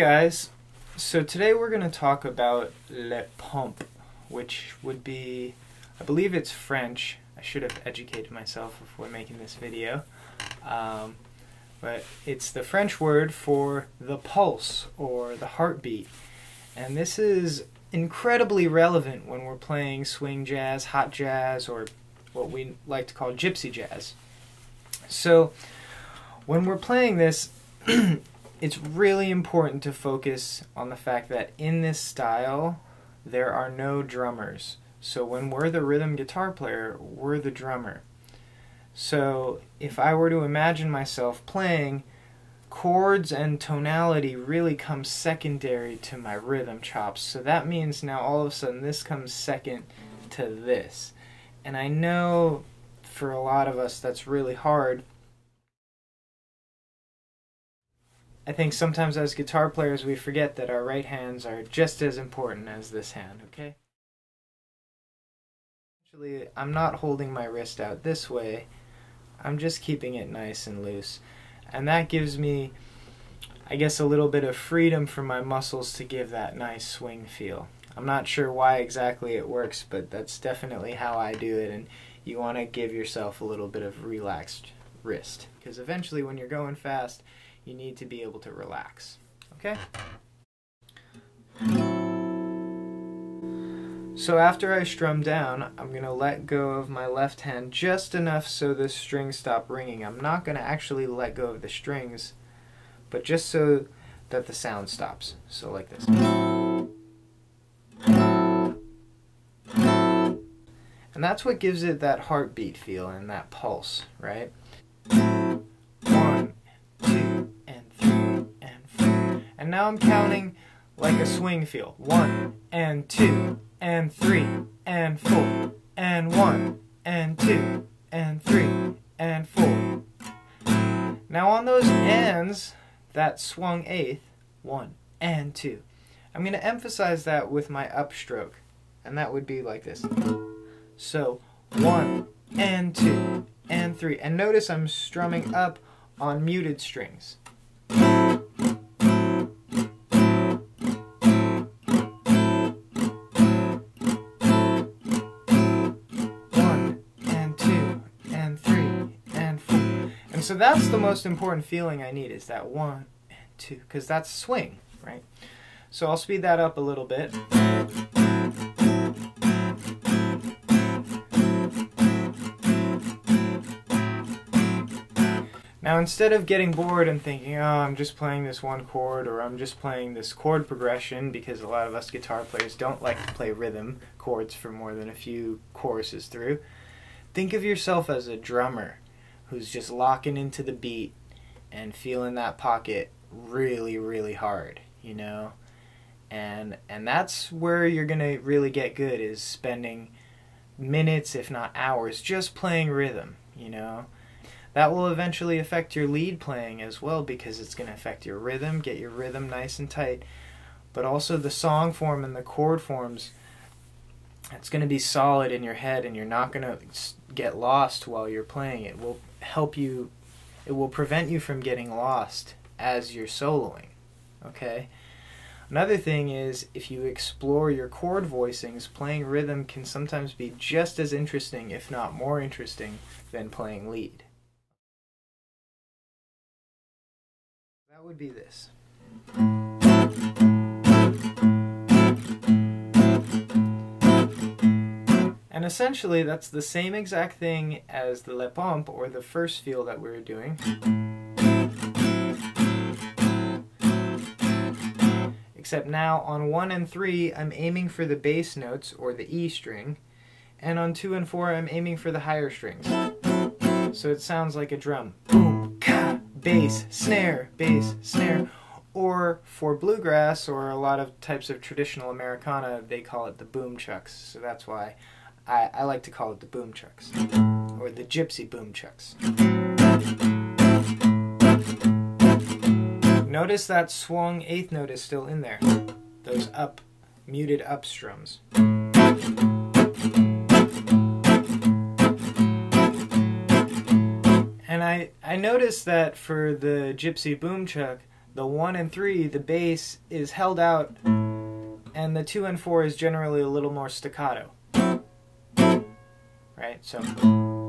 guys, so today we're going to talk about le pompe, which would be, I believe it's French. I should have educated myself before making this video. Um, but it's the French word for the pulse or the heartbeat. And this is incredibly relevant when we're playing swing jazz, hot jazz, or what we like to call gypsy jazz. So when we're playing this, it's really important to focus on the fact that in this style, there are no drummers. So when we're the rhythm guitar player, we're the drummer. So if I were to imagine myself playing, chords and tonality really come secondary to my rhythm chops. So that means now all of a sudden this comes second to this. And I know for a lot of us that's really hard I think sometimes as guitar players we forget that our right hands are just as important as this hand, okay? Actually, I'm not holding my wrist out this way. I'm just keeping it nice and loose. And that gives me, I guess, a little bit of freedom for my muscles to give that nice swing feel. I'm not sure why exactly it works, but that's definitely how I do it. And you want to give yourself a little bit of relaxed wrist. Because eventually when you're going fast, you need to be able to relax. Okay? So after I strum down, I'm going to let go of my left hand just enough so the strings stop ringing. I'm not going to actually let go of the strings, but just so that the sound stops. So like this. And that's what gives it that heartbeat feel and that pulse, right? And now I'm counting like a swing feel. One, and two, and three, and four, and one, and two, and three, and four. Now on those ands, that swung eighth, one, and two. I'm going to emphasize that with my upstroke, and that would be like this. So, one, and two, and three. And notice I'm strumming up on muted strings. So that's the most important feeling I need is that one and two, because that's swing, right? So I'll speed that up a little bit. Now instead of getting bored and thinking, oh, I'm just playing this one chord or I'm just playing this chord progression, because a lot of us guitar players don't like to play rhythm chords for more than a few choruses through, think of yourself as a drummer who's just locking into the beat and feeling that pocket really really hard you know? And and that's where you're gonna really get good is spending minutes if not hours just playing rhythm you know? That will eventually affect your lead playing as well because it's going to affect your rhythm get your rhythm nice and tight. But also the song form and the chord forms it's going to be solid in your head and you're not going to get lost while you're playing. It will help you it will prevent you from getting lost as you're soloing okay? Another thing is if you explore your chord voicings playing rhythm can sometimes be just as interesting if not more interesting than playing lead. That would be this essentially that's the same exact thing as the Le Pompe or the first feel that we were doing. Except now on 1 and 3 I'm aiming for the bass notes or the E string and on 2 and 4 I'm aiming for the higher strings. So it sounds like a drum. Boom, ka, bass, snare, bass, snare. Or for bluegrass or a lot of types of traditional Americana, they call it the boom chucks. So that's why I, I like to call it the boom chucks, or the gypsy boom chucks. Notice that swung eighth note is still in there, those up, muted up strums. And I, I noticed that for the gypsy boom chuck, the the one and three, the bass is held out, and the two and four is generally a little more staccato. Right? So.